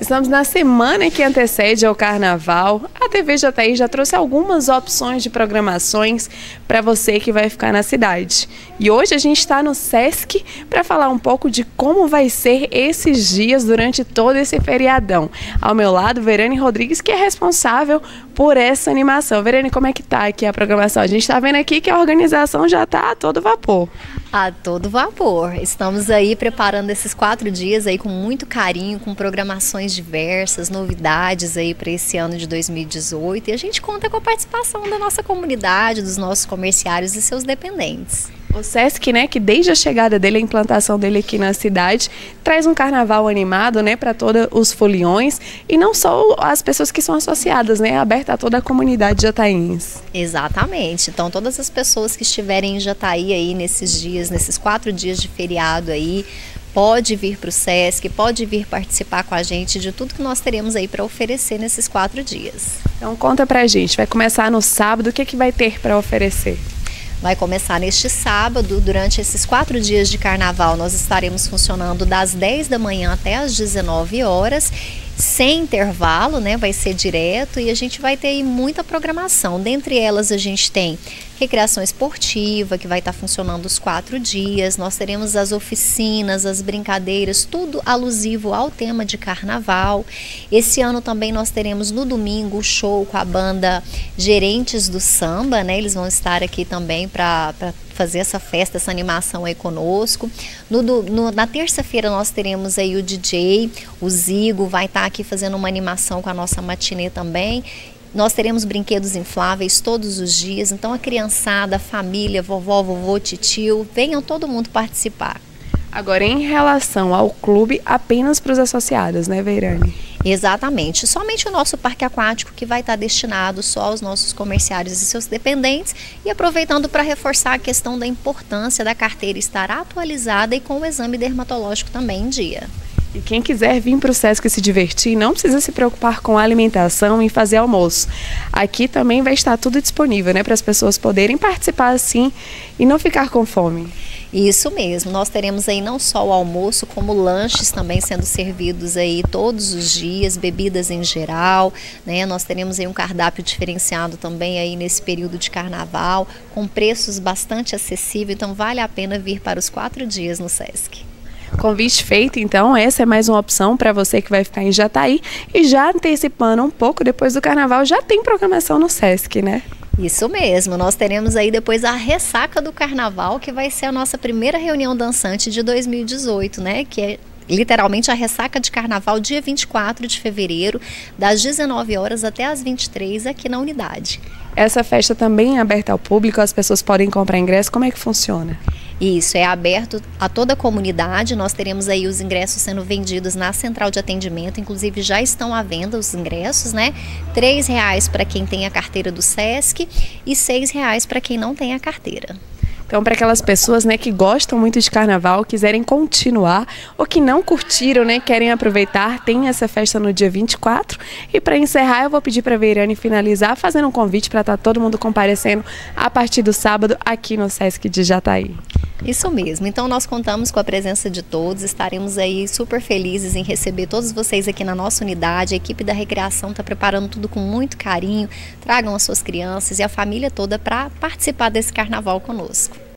Estamos na semana que antecede ao carnaval. A TV Jataí já trouxe algumas opções de programações para você que vai ficar na cidade. E hoje a gente está no SESC para falar um pouco de como vai ser esses dias durante todo esse feriadão. Ao meu lado, Verane Rodrigues, que é responsável por essa animação. Verane, como é que tá aqui a programação? A gente está vendo aqui que a organização já está a todo vapor. A todo vapor. Estamos aí preparando esses quatro dias aí com muito carinho, com programações diversas, novidades aí para esse ano de 2018 e a gente conta com a participação da nossa comunidade, dos nossos comerciários e seus dependentes. O Sesc, né, que desde a chegada dele, a implantação dele aqui na cidade, traz um carnaval animado, né, para todos os foliões e não só as pessoas que são associadas, né, aberta a toda a comunidade jataíense. Exatamente. Então, todas as pessoas que estiverem em Jataí aí nesses dias, nesses quatro dias de feriado aí, pode vir para o SESC, pode vir participar com a gente de tudo que nós teremos aí para oferecer nesses quatro dias. Então conta para a gente, vai começar no sábado, o que, é que vai ter para oferecer? Vai começar neste sábado. Durante esses quatro dias de carnaval, nós estaremos funcionando das 10 da manhã até as 19 horas sem intervalo, né? Vai ser direto e a gente vai ter muita programação. Dentre elas, a gente tem recreação esportiva, que vai estar funcionando os quatro dias. Nós teremos as oficinas, as brincadeiras, tudo alusivo ao tema de carnaval. Esse ano também nós teremos no domingo o show com a banda Gerentes do Samba, né? Eles vão estar aqui também para fazer essa festa, essa animação aí conosco. No, no, na terça-feira nós teremos aí o DJ, o Zigo, vai estar aqui fazendo uma animação com a nossa matinê também. Nós teremos brinquedos infláveis todos os dias, então a criançada, a família, vovó, vovô, titio, venham todo mundo participar. Agora, em relação ao clube, apenas para os associados, né, Veirane? Exatamente. Somente o nosso parque aquático que vai estar destinado só aos nossos comerciários e seus dependentes. E aproveitando para reforçar a questão da importância da carteira estar atualizada e com o exame dermatológico também em dia. E quem quiser vir para o Sesc se divertir, não precisa se preocupar com a alimentação e fazer almoço. Aqui também vai estar tudo disponível, né, para as pessoas poderem participar assim e não ficar com fome. Isso mesmo, nós teremos aí não só o almoço, como lanches também sendo servidos aí todos os dias, bebidas em geral, né? Nós teremos aí um cardápio diferenciado também aí nesse período de carnaval, com preços bastante acessíveis, então vale a pena vir para os quatro dias no Sesc. Convite feito, então, essa é mais uma opção para você que vai ficar em Jataí. E já antecipando um pouco, depois do carnaval já tem programação no Sesc, né? Isso mesmo, nós teremos aí depois a ressaca do carnaval, que vai ser a nossa primeira reunião dançante de 2018, né? Que é literalmente a ressaca de carnaval, dia 24 de fevereiro, das 19 horas até as 23 aqui na unidade. Essa festa também é aberta ao público, as pessoas podem comprar ingresso, como é que funciona? Isso, é aberto a toda a comunidade. Nós teremos aí os ingressos sendo vendidos na central de atendimento, inclusive já estão à venda os ingressos, né? R$ reais para quem tem a carteira do SESC e R$ reais para quem não tem a carteira. Então, para aquelas pessoas né, que gostam muito de carnaval, quiserem continuar, ou que não curtiram, né, querem aproveitar, tem essa festa no dia 24. E para encerrar, eu vou pedir para a Veirane finalizar, fazendo um convite para estar tá todo mundo comparecendo a partir do sábado aqui no Sesc de Jataí. Isso mesmo. Então nós contamos com a presença de todos, estaremos aí super felizes em receber todos vocês aqui na nossa unidade. A equipe da recreação está preparando tudo com muito carinho. Tragam as suas crianças e a família toda para participar desse carnaval conosco.